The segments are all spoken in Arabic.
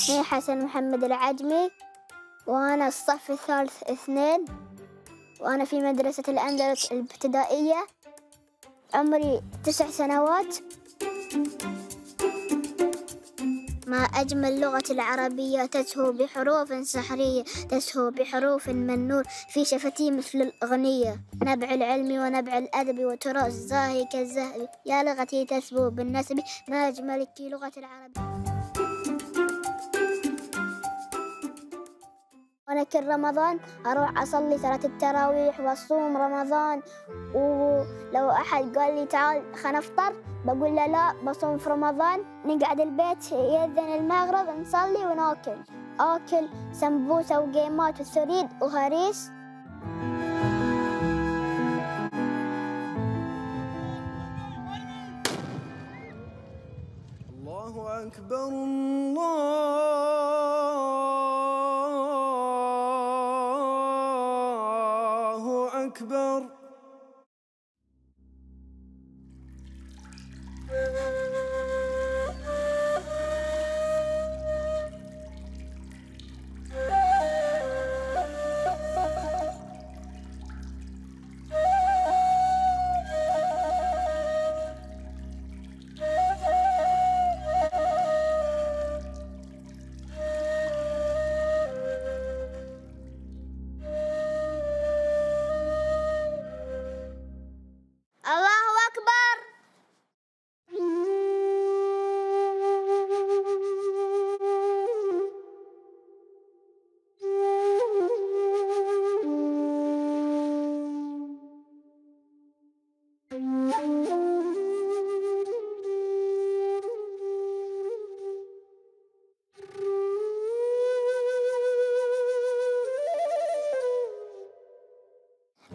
اسمي حسن محمد العجمي وأنا الصف الثالث اثنين وأنا في مدرسة الأندلس الابتدائية. عمري تسع سنوات. ما أجمل اللغة العربية تسهو بحروف سحرية تسهو بحروف من نور. في شفتي مثل الأغنية نبع العلم ونبع الأدب وتراث الزاهي كالزهر يا لغتي تسبو بالنسب ما أجملك لغة العربية. وأنا كل رمضان أروح أصلي صلاة التراويح وأصوم رمضان. ولو أحد قال لي تعال خلينا نفطر بقول له لا بصوم في رمضان نقعد البيت يأذن المغرب نصلي ونأكل. آكل سمبوسة وقيمات وثريد وهريس الله أكبر الله أكبر.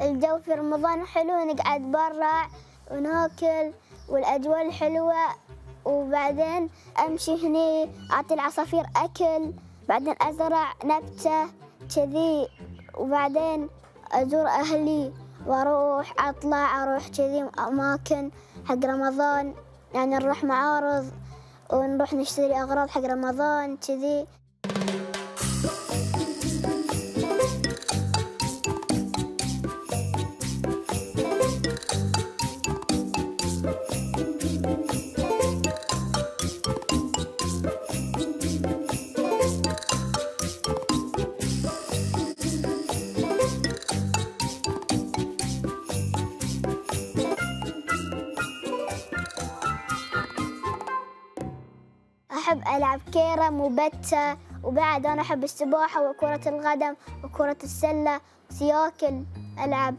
الجو في رمضان حلو نقعد برا وناكل والأجواء الحلوة وبعدين أمشي هني أعطي العصافير أكل بعدين أزرع نبتة كذي. وبعدين أزور أهلي وأروح أطلع أروح كذي أماكن حق رمضان. يعني نروح معارض ونروح نشتري أغراض حق رمضان كذي. أحب ألعب كيرم وبتة وبعد أنا أحب السباحة وكرة القدم وكرة السلة وسياكل ألعب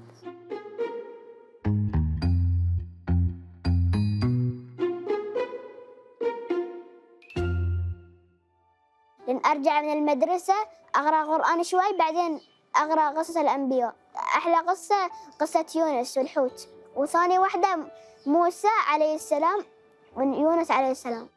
لأن أرجع من المدرسة أقرأ قرآن شوي بعدين أقرأ قصص الأنبياء. أحلى قصة قصة يونس والحوت. وثاني واحدة موسى عليه السلام ويونس عليه السلام.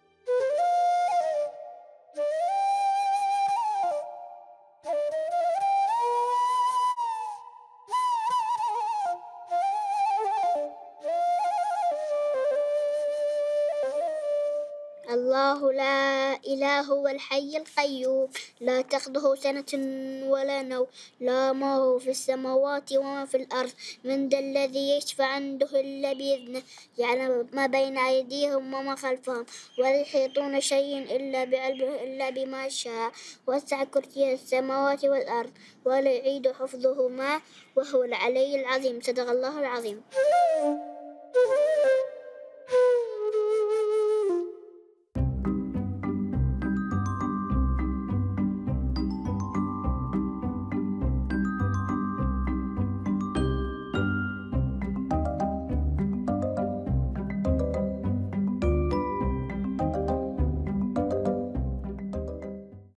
الله لا إله هو الحي القيوم. لا تأخذه سنة ولا نوم. لا ما هو في السماوات وما في الأرض. من ذا الذي يشفع عنده إلا بإذنه. يعلم ما بين أيديهم وما خلفهم. ولا يحيطون شيء إلا بعلمه إلا بما شاء. وسع كرسي السماوات والأرض. ولا يعيد حفظهما. وهو العلي العظيم. صدق الله العظيم.